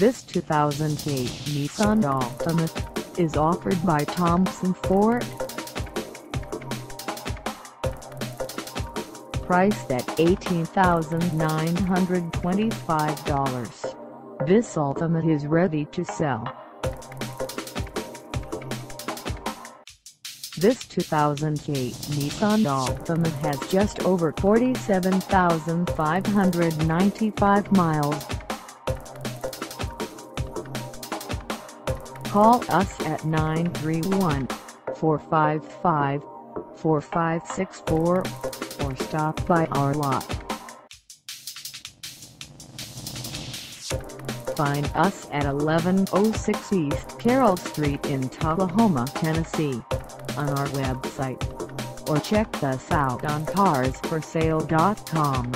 This 2008 Nissan Altima is offered by Thompson Ford. Priced at $18,925, this Altima is ready to sell. This 2008 Nissan Altima has just over 47,595 miles. Call us at 931-455-4564 or stop by our lot. Find us at 1106 East Carroll Street in Tullahoma, Tennessee on our website or check us out on carsforsale.com.